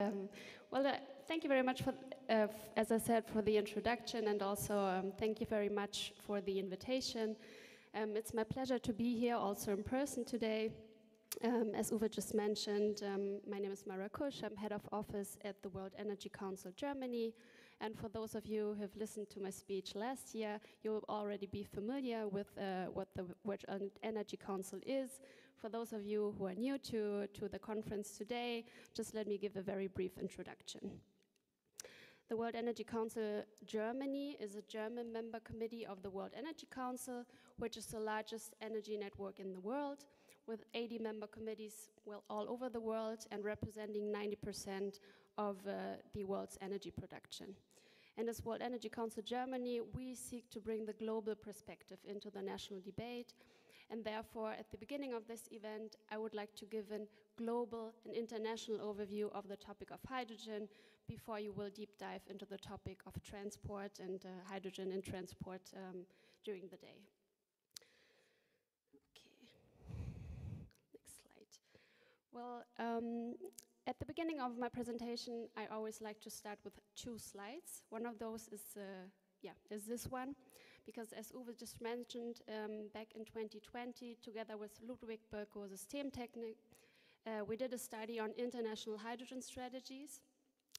Um, well, uh, thank you very much for, uh, as I said, for the introduction, and also um, thank you very much for the invitation. Um, it's my pleasure to be here also in person today. Um, as Uwe just mentioned, um, my name is Maira Kusch. I'm head of office at the World Energy Council Germany. And for those of you who have listened to my speech last year, you'll already be familiar with uh, what the World Energy Council is. For those of you who are new to, to the conference today, just let me give a very brief introduction. The World Energy Council Germany is a German member committee of the World Energy Council, which is the largest energy network in the world, with 80 member committees well, all over the world and representing 90% of uh, the world's energy production. And as World Energy Council Germany, we seek to bring the global perspective into the national debate. And therefore, at the beginning of this event, I would like to give a global and international overview of the topic of hydrogen before you will deep dive into the topic of transport and uh, hydrogen in transport um, during the day. Okay, next slide. Well, um, at the beginning of my presentation, I always like to start with two slides. One of those is, uh, yeah, is this one, because as Uwe just mentioned, um, back in 2020, together with Ludwig Bölkow Systemtechnik, uh, we did a study on international hydrogen strategies,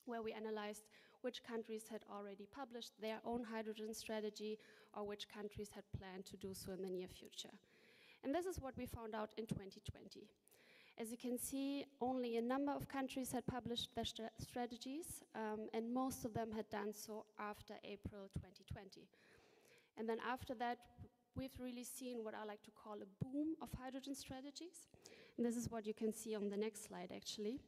where we analyzed which countries had already published their own hydrogen strategy, or which countries had planned to do so in the near future. And this is what we found out in 2020. As you can see, only a number of countries had published their st strategies, um, and most of them had done so after April 2020. And then after that, we've really seen what I like to call a boom of hydrogen strategies. And this is what you can see on the next slide, actually.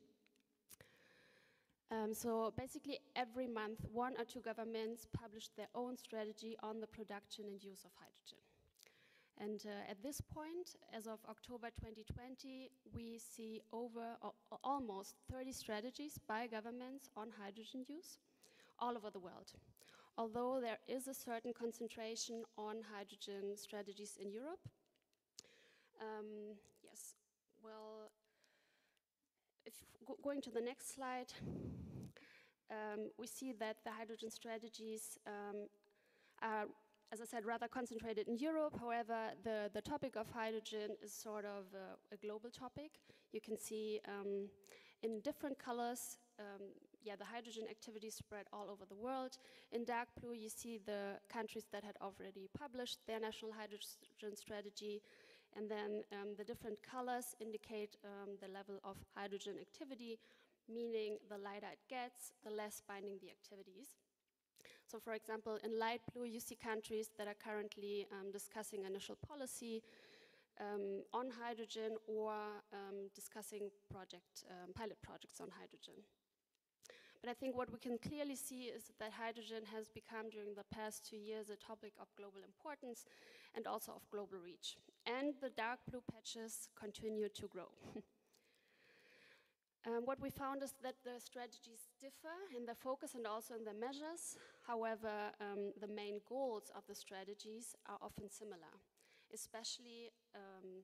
Um, so basically, every month, one or two governments published their own strategy on the production and use of hydrogen. And uh, at this point, as of October 2020, we see over uh, almost 30 strategies by governments on hydrogen use all over the world. Although there is a certain concentration on hydrogen strategies in Europe. Um, yes, well, if go going to the next slide, um, we see that the hydrogen strategies um, are as I said, rather concentrated in Europe. However, the, the topic of hydrogen is sort of a, a global topic. You can see um, in different colors, um, yeah, the hydrogen activity spread all over the world. In dark blue, you see the countries that had already published their national hydrogen strategy. And then um, the different colors indicate um, the level of hydrogen activity, meaning the lighter it gets, the less binding the activities. So for example, in light blue, you see countries that are currently um, discussing initial policy um, on hydrogen or um, discussing project, um, pilot projects on hydrogen. But I think what we can clearly see is that hydrogen has become, during the past two years, a topic of global importance and also of global reach. And the dark blue patches continue to grow. Um, what we found is that the strategies differ in their focus and also in their measures. However, um, the main goals of the strategies are often similar, especially um,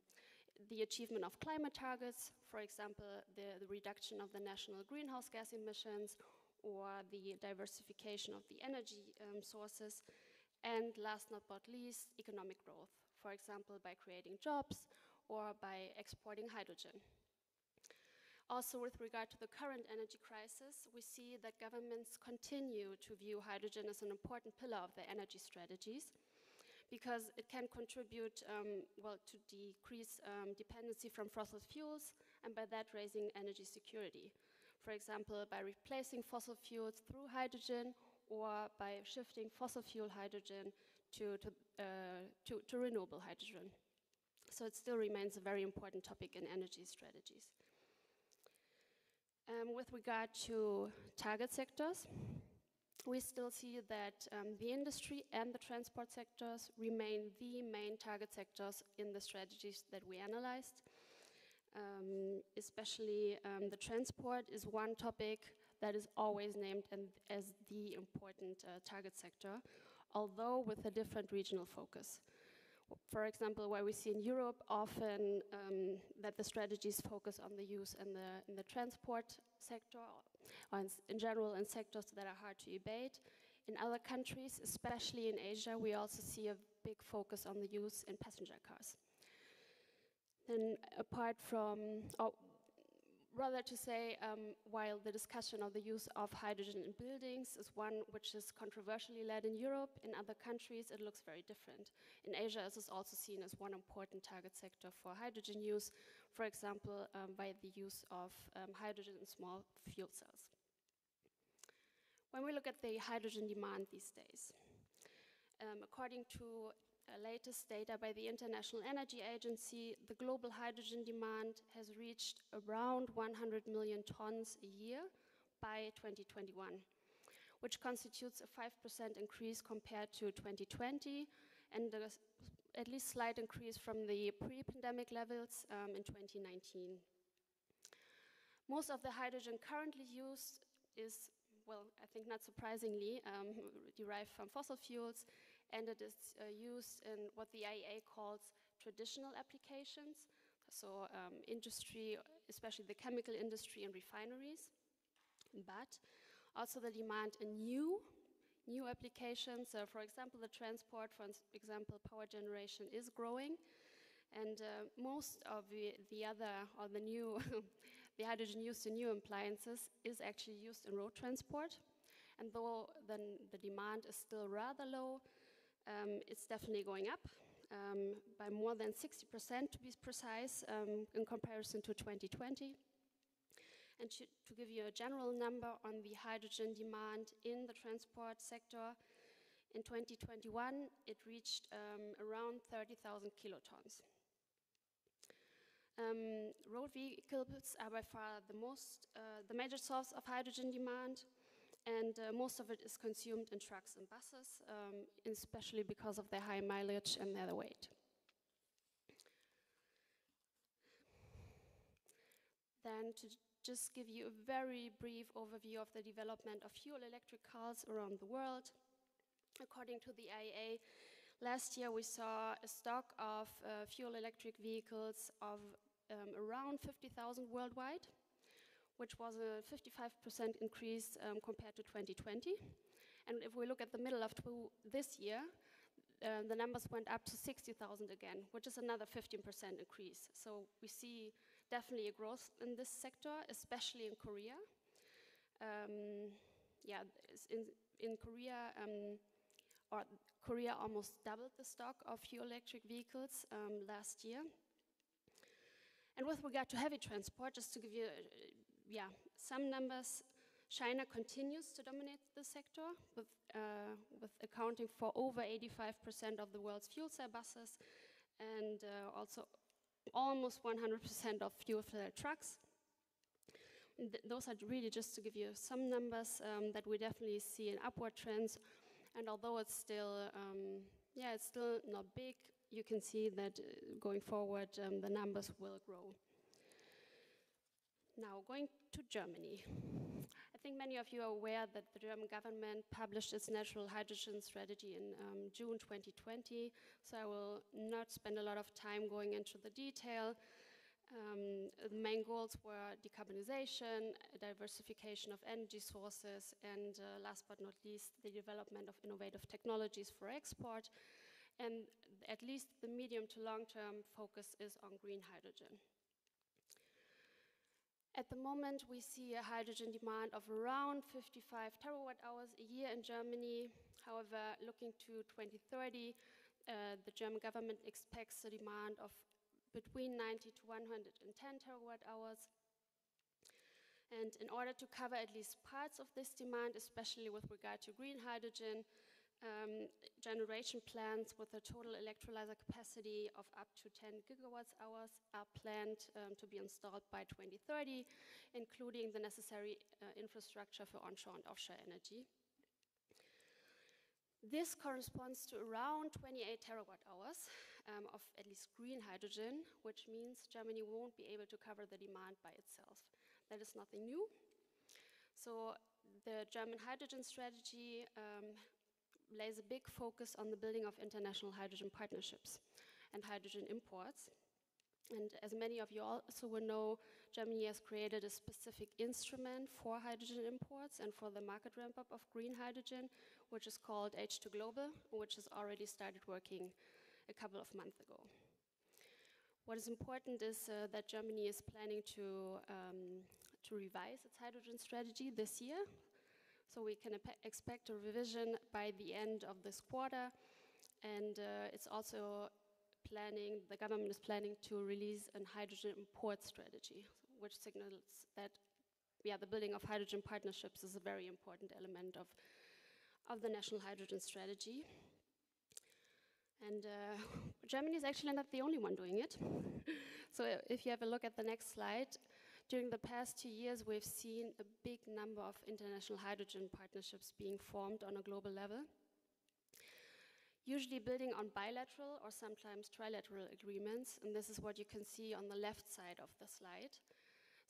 the achievement of climate targets, for example, the, the, reduction of the national greenhouse gas emissions or the diversification of the energy um, sources, and last but not but least, economic growth, for example, by creating jobs or by exporting hydrogen. Also, with regard to the current energy crisis, we see that governments continue to view hydrogen as an important pillar of their energy strategies because it can contribute um, well to decrease um, dependency from fossil fuels and by that raising energy security. For example, by replacing fossil fuels through hydrogen or by shifting fossil fuel hydrogen to, to, uh, to, to renewable hydrogen. So it still remains a very important topic in energy strategies. Um, with regard to target sectors, we still see that um, the industry and the transport sectors remain the main target sectors in the strategies that we analyzed. Um, especially um, the transport is one topic that is always named as the important uh, target sector, although with a different regional focus for example, where we see in Europe often um, that the strategies focus on the use the, in the transport sector, or in, general in sectors that are hard to abate. In other countries, especially in Asia, we also see a big focus on the use in passenger cars. Then apart from, oh, rather to say, um, while the discussion of the use of hydrogen in buildings is one which is controversially led in Europe, in other countries it looks very different. In Asia, it is also seen as one important target sector for hydrogen use, for example, um, by the use of um, hydrogen in small fuel cells. When we look at the hydrogen demand these days, um, according to uh, latest data by the International Energy Agency, the global hydrogen demand has reached around 100 million tons a year by 2021, which constitutes a 5% increase compared to 2020 and a, at least slight increase from the pre-pandemic levels um, in 2019. Most of the hydrogen currently used is, well, I think not surprisingly, um, derived from fossil fuels and it is uh, used in what the IEA calls traditional applications, so um, industry, especially the chemical industry and refineries, but also the demand in new new applications. Uh, for example, the transport, for example, power generation is growing, and uh, most of the, the other or the new the hydrogen used in new appliances is actually used in road transport. And though then the demand is still rather low, um, it's definitely going up um, by more than 60% to be precise um, in comparison to 2020. And to, to, give you a general number on the hydrogen demand in the transport sector, in 2021 it reached um, around 30,000 kilotons. Um, road vehicles are by far the most, uh, the major source of hydrogen demand and uh, most of it is consumed in trucks and buses, um, especially because of their high mileage and their weight. Then to just give you a very brief overview of the development of fuel electric cars around the world. According to the IEA, last year we saw a stock of uh, fuel electric vehicles of um, around 50,000 worldwide which was a 55% increase um, compared to 2020. And if we look at the middle of this year, uh, the numbers went up to 60,000 again, which is another 15% increase. So we see definitely a growth in this sector, especially in Korea. Um, yeah, in, in Korea, um, or Korea almost doubled the stock of fuel electric vehicles um, last year. And with regard to heavy transport, just to give you yeah, some numbers, China continues to dominate the sector, with, uh, with accounting for over 85% of the world's fuel cell buses and uh, also almost 100% of fuel cell trucks. Th those are really just to give you some numbers um, that we definitely see an upward trend. And although it's still, um, yeah, it's still not big, you can see that uh, going forward, um, the numbers will grow. Now, going to Germany. I think many of you are aware that the German government published its natural hydrogen strategy in um, June 2020, so I will not spend a lot of time going into the detail. Um, the main goals were decarbonization, diversification of energy sources, and uh, last but not least, the development of innovative technologies for export. And at least the medium to long term focus is on green hydrogen. At the moment, we see a hydrogen demand of around 55 terawatt hours a year in Germany. However, looking to 2030, uh, the German government expects a demand of between 90 to 110 terawatt hours. And in order to cover at least parts of this demand, especially with regard to green hydrogen, um, generation plants with a total electrolyzer capacity of up to 10 gigawatts hours are planned um, to be installed by 2030, including the necessary uh, infrastructure for onshore and offshore energy. This corresponds to around 28 terawatt hours um, of at least green hydrogen, which means Germany won't be able to cover the demand by itself. That is nothing new. So the German hydrogen strategy um, lays a big focus on the building of international hydrogen partnerships and hydrogen imports. And as many of you also will know, Germany has created a specific instrument for hydrogen imports and for the market ramp up of green hydrogen, which is called H2 Global, which has already started working a couple of months ago. What is important is uh, that Germany is planning to, um, to revise its hydrogen strategy this year. So we can expect a revision by the end of this quarter. And uh, it's also planning, the government is planning to release a hydrogen import strategy, which signals that yeah, the building of hydrogen partnerships is a very important element of, of the national hydrogen strategy. And uh, Germany is actually not the only one doing it. so if you have a look at the next slide, during the past two years, we've seen a big number of international hydrogen partnerships being formed on a global level, usually building on bilateral or sometimes trilateral agreements. And this is what you can see on the left side of the slide.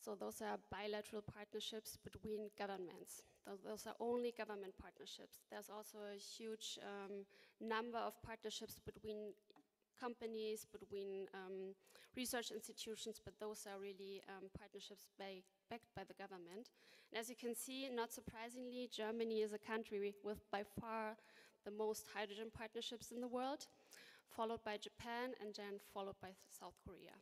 So those are bilateral partnerships between governments. Those, are only government partnerships. There's also a huge um, number of partnerships between companies, between um, research institutions, but those are really um, partnerships by, backed by the government. And as you can see, not surprisingly, Germany is a country with by far the most hydrogen partnerships in the world, followed by Japan and then followed by South Korea.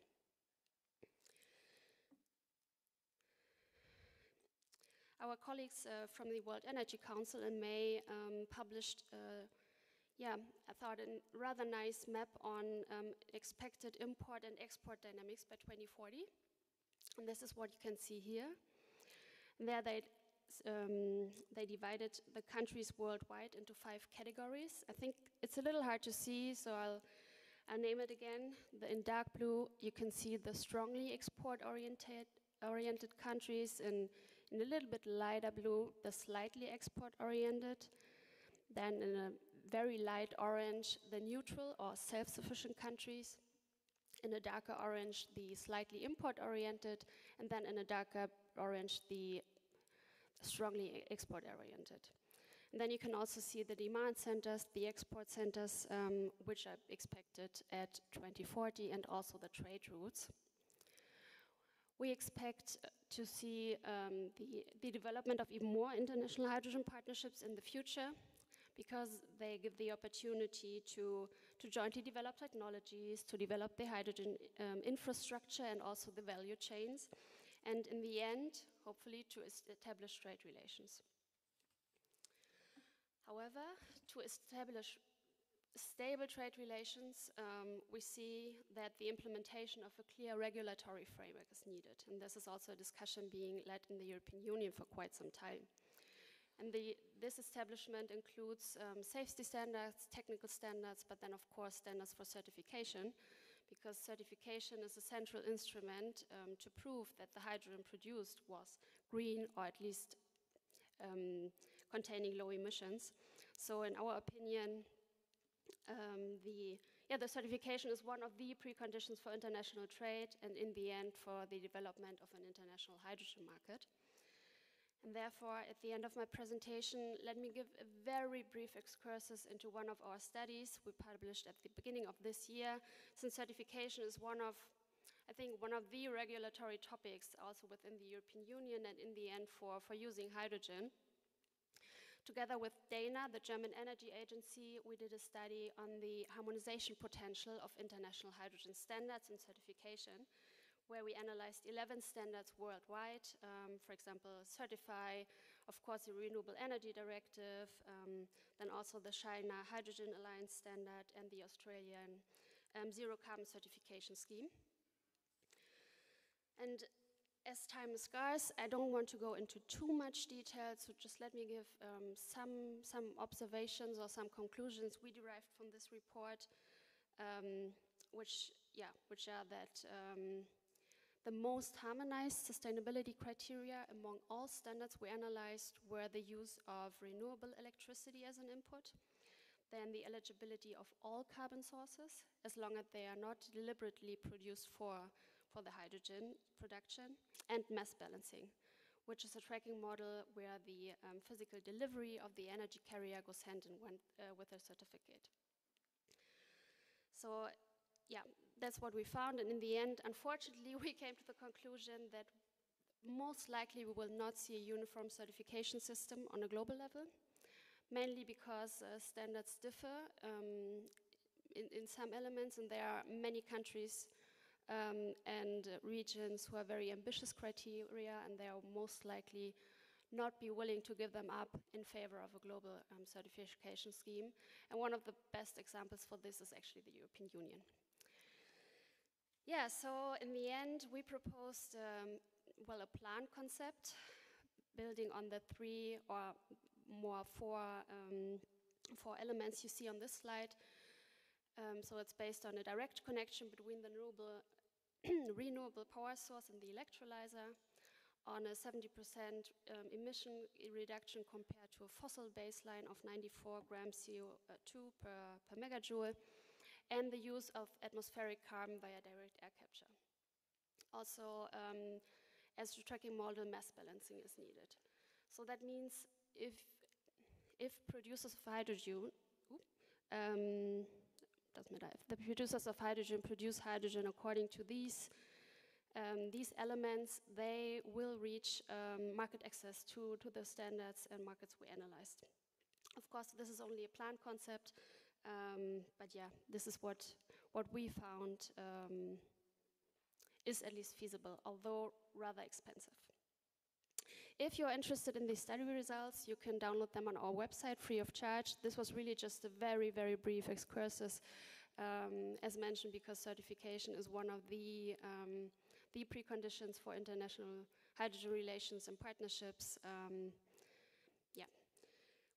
Our colleagues uh, from the World Energy Council in May um, published, uh, yeah, I thought a rather nice map on um, expected import and export dynamics by 2040. And this is what you can see here. And there they, um, they divided the countries worldwide into five categories. I think it's a little hard to see, so I'll, I'll name it again. The, in dark blue, you can see the strongly export-oriented oriented countries in in a little bit lighter blue, the slightly export-oriented. Then in a very light orange, the neutral or self-sufficient countries. In a darker orange, the slightly import-oriented. And then in a darker orange, the strongly export-oriented. And then you can also see the demand centers, the export centers, um, which are expected at 2040, and also the trade routes. We expect to see um, the, the development of even more international hydrogen partnerships in the future because they give the opportunity to, to jointly develop technologies, to develop the hydrogen um, infrastructure and also the value chains, and in the end, hopefully, to establish trade relations. However, to establish stable trade relations, um, we see that the implementation of a clear regulatory framework is needed. And this is also a discussion being led in the European Union for quite some time. And the, this establishment includes um, safety standards, technical standards, but then of course standards for certification, because certification is a central instrument um, to prove that the hydrogen produced was green or at least um, containing low emissions. So in our opinion, um, the, yeah, the certification is one of the preconditions for international trade and in the end for the development of an international hydrogen market. And therefore, at the end of my presentation, let me give a very brief excursus into one of our studies we published at the beginning of this year, since certification is one of, I think, one of the regulatory topics also within the European Union and in the end for, for using hydrogen. Together with dena, the German Energy Agency, we did a study on the harmonization potential of international hydrogen standards and certification, where we analyzed 11 standards worldwide. Um, for example, CertifHy, of course, the Renewable Energy Directive, um, then also the China Hydrogen Alliance Standard and the Australian um, Zero Carbon Certification Scheme. And as time is scarce, I don't want to go into too much detail, so just let me give um, some, some observations or some conclusions we derived from this report, um, which, yeah, which are that um, the most harmonized sustainability criteria among all standards we analyzed were the use of renewable electricity as an input, then the eligibility of all carbon sources, as long as they are not deliberately produced for for the hydrogen production, and mass balancing, which is a tracking model where the um, physical delivery of the energy carrier goes hand in hand uh, with a certificate. So, yeah, that's what we found. And in the end, unfortunately, we came to the conclusion that most likely we will not see a uniform certification system on a global level, mainly because uh, standards differ um, in, in some elements, and there are many countries um, and regions who have very ambitious criteria, and they are most likely not be willing to give them up in favor of a global um, certification scheme. And one of the best examples for this is actually the European Union. Yeah, so in the end, we proposed, um, well, a plan concept building on the three or more four, um, four elements you see on this slide. Um, so it's based on a direct connection between the renewable, renewable power source in the electrolyzer, on a 70% um, emission reduction compared to a fossil baseline of 94 grams CO2 per, per megajoule, and the use of atmospheric carbon via direct air capture. Also, um, as tracking model, mass balancing is needed. So that means if, if producers of hydrogen, um, doesn't matter, if the producers of hydrogen produce hydrogen according to these um, these elements, they will reach um, market access to, to the standards and markets we analyzed. Of course, this is only a plan concept, um, but yeah, this is what, what we found um, is at least feasible, although rather expensive. If you're interested in these study results, you can download them on our website free of charge. This was really just a very, very brief excursus, um, as mentioned, because certification is one of the um, the preconditions for international hydrogen relations and partnerships. Um, yeah.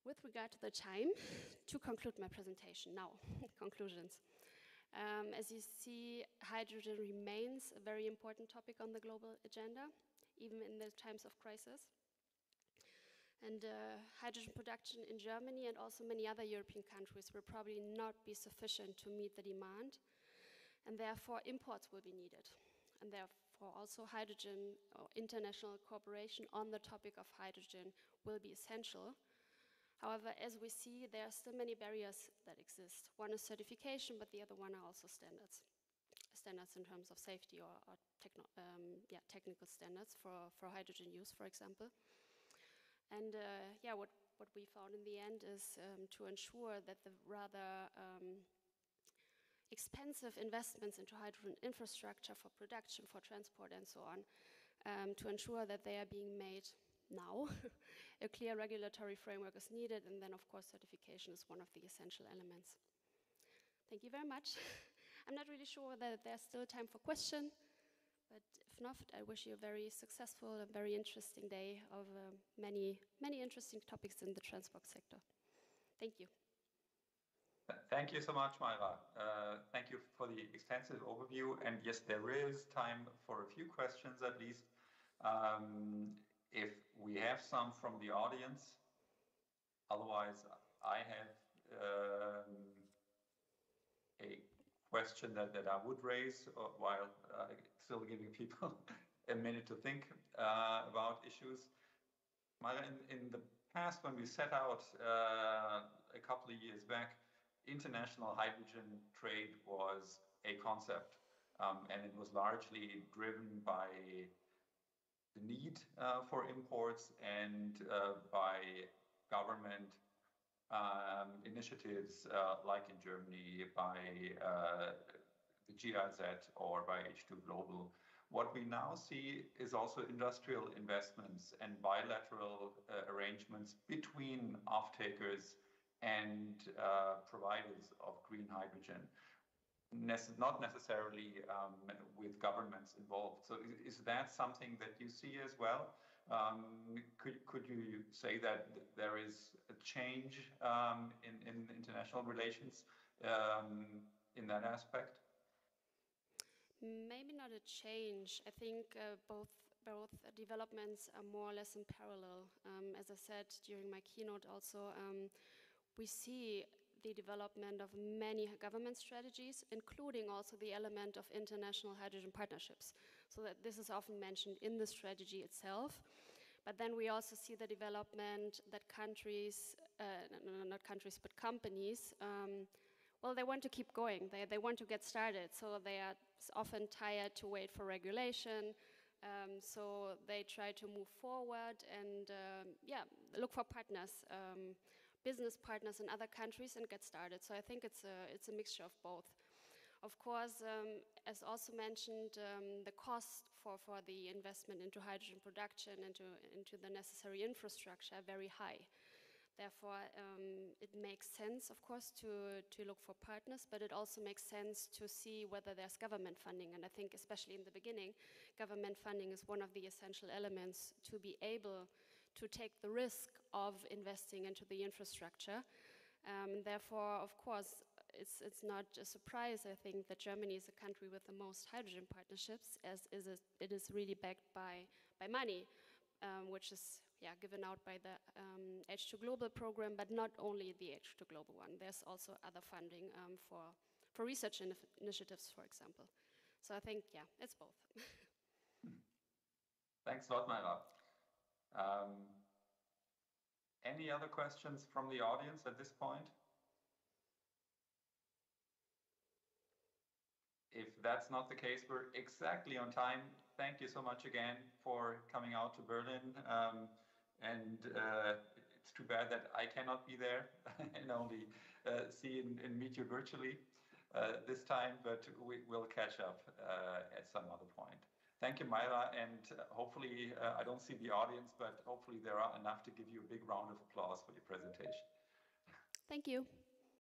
With regard to the time, to conclude my presentation now, conclusions. Um, as you see, hydrogen remains a very important topic on the global agenda, even in the times of crisis. And uh, hydrogen production in Germany and also many other European countries will probably not be sufficient to meet the demand, and therefore imports will be needed. And therefore, also hydrogen or international cooperation on the topic of hydrogen will be essential. However, as we see, there are still many barriers that exist. One is certification, but the other one are also standards. Standards in terms of safety or, or um, yeah, technical standards for, for hydrogen use, for example. And uh, yeah, what, what we found in the end is um, to ensure that the rather um, expensive investments into hydrogen infrastructure for production, for transport, and so on, um, to ensure that they are being made now. a clear regulatory framework is needed, and then, of course, certification is one of the essential elements. Thank you very much. I'm not really sure that there's still time for question, but if not, I wish you a very successful and very interesting day of uh, many, many interesting topics in the transport sector. Thank you. Thank you so much, Maira. Uh, thank you for the extensive overview. And yes, there is time for a few questions at least. Um, if we have some from the audience, otherwise I have um, a question that, that I would raise uh, while uh, still giving people a minute to think uh, about issues. In, in the past when we set out a couple of years back, international hydrogen trade was a concept, um, and it was largely driven by the need uh, for imports and uh, by government um, initiatives uh, like in Germany by uh, the GIZ or by H2 Global. What we now see is also industrial investments and bilateral uh, arrangements between off-takers and uh, providers of green hydrogen, not necessarily um, with governments involved. So is, is, that something that you see as well? Um, could, could you say that there is a change um, in, in international relations um, in that aspect? Maybe not a change. I think uh, both both developments are more or less in parallel. Um, as I said during my keynote, also um, we see the development of many government strategies, including also the element of international hydrogen partnerships. So that this is often mentioned in the strategy itself. But then we also see the development that countries, uh, not countries, but companies, um, well, they want to keep going. They, they want to get started. So they are often tired to wait for regulation. Um, so they try to move forward and, um, yeah, look for partners, um, business partners in other countries and get started. So I think it's a, it's a mixture of both. Of course, um, as also mentioned, um, the cost for, for the investment into hydrogen production, into, into the necessary infrastructure are very high. Therefore, um, it makes sense, of course, to, to look for partners, but it also makes sense to see whether there's government funding. And I think, especially in the beginning, government funding is one of the essential elements to be able to take the risk of investing into the infrastructure. Um, therefore, of course, it's, it's not a surprise, I think, that Germany is a country with the most hydrogen partnerships, as is a, it is really backed by, by money, um, which is yeah, given out by the um, H2 Global program, but not only the H2 Global one. There's also other funding um, for, for research initiatives, for example. So I think, yeah, it's both. Thanks a lot, Maira. Um, any other questions from the audience at this point? If that's not the case, we're exactly on time. Thank you so much again for coming out to Berlin. Um, and uh, it's too bad that I cannot be there and only uh, see and, and, meet you virtually uh, this time, but we will catch up uh, at some other point. Thank you, Maira, and uh, hopefully, uh, I don't see the audience, but hopefully there are enough to give you a big round of applause for your presentation. Thank you.